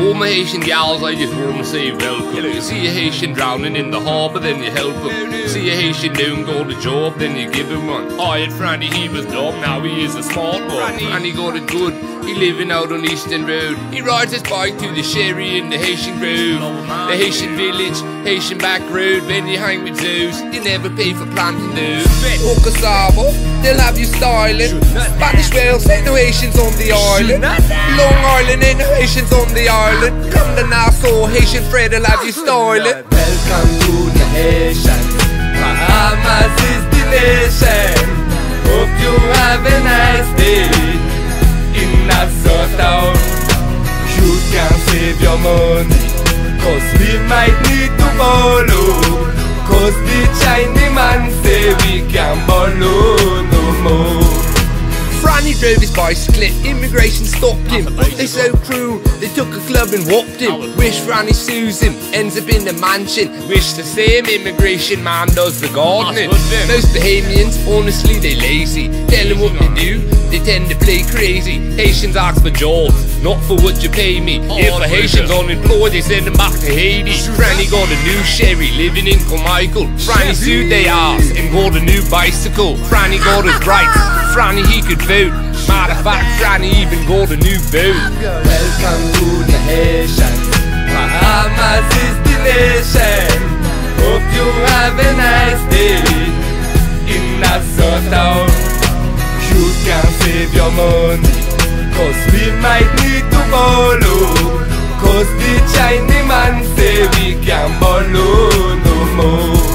All my Haitian gals, I just want to say welcome. You see a Haitian drowning in the harbour, then you help him. See a Haitian doing got a job, then you give him one. Oh, I had Franny, he was dumb, now he is a smart one. Franny got it good, he living out on Eastern Road. He rides his bike through the sherry in the Haitian Grove. Oh, the Haitian village, Haitian back road, then you hang with those. You never pay for planting those. Cassava, they'll have you styling. Spanish Wells, Haitians on the island. Long Island, no Haitians on the island. Come to Nassau, Haitian Fred will have you styling. Welcome to the Haitians. Bahamas is the nation. Hope you have a nice day in Nassau town. You can save your money, cause we might need to borrow. Cause the Chinese man say we can borrow no more. Franny drove his bicycle, immigration stopped him. But they so cruel, they took a club and whopped him. Wish Franny sues him, ends up in the mansion. Wish the same immigration man does the gardening. Most Bahamians, honestly, they lazy. Tell them what to tend to play crazy. Haitians ask for jobs, not for what you pay me. If a Haitian's unemployed, they send him back to Haiti. Franny got a new Sherry living in Carmichael. Franny sued their ass and got a new bicycle. Franny got his rights. Franny he could vote. Matter of fact, Franny even got a new boat. Welcome to might need to borrow. Cause the Chinese man say we can't borrow no more.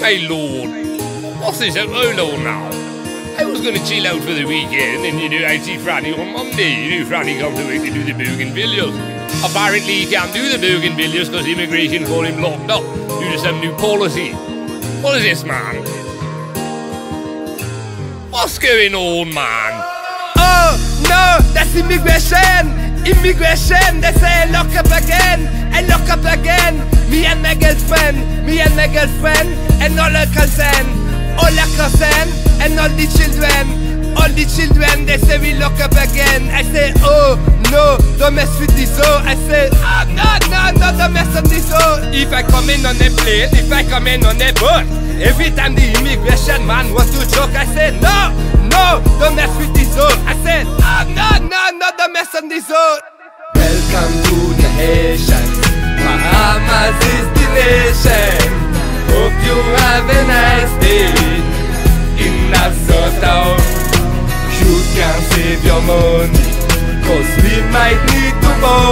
My lord, what's this oh now? I was gonna chill out for the weekend and you know I see Franny on Monday. You know Franny come to work to do the bougainvilleas. Apparently he can't do the bougainvilleas because immigration got him locked up due to some new policy. What is this man? What's going on man? That's immigration! Immigration, they say lock up again and lock up again. Me and my girlfriend, me and my girlfriend, and all her cousin, all her cousin, and all the children. All the children, they say we lock up again. I say, oh no, don't mess with this oh. I say, oh no, no, no, don't mess with this oh. If I come in on a plane, if I come in on a boat, every time the immigration man wants to joke, I say, no, no, don't your money, cause we might need to borrow.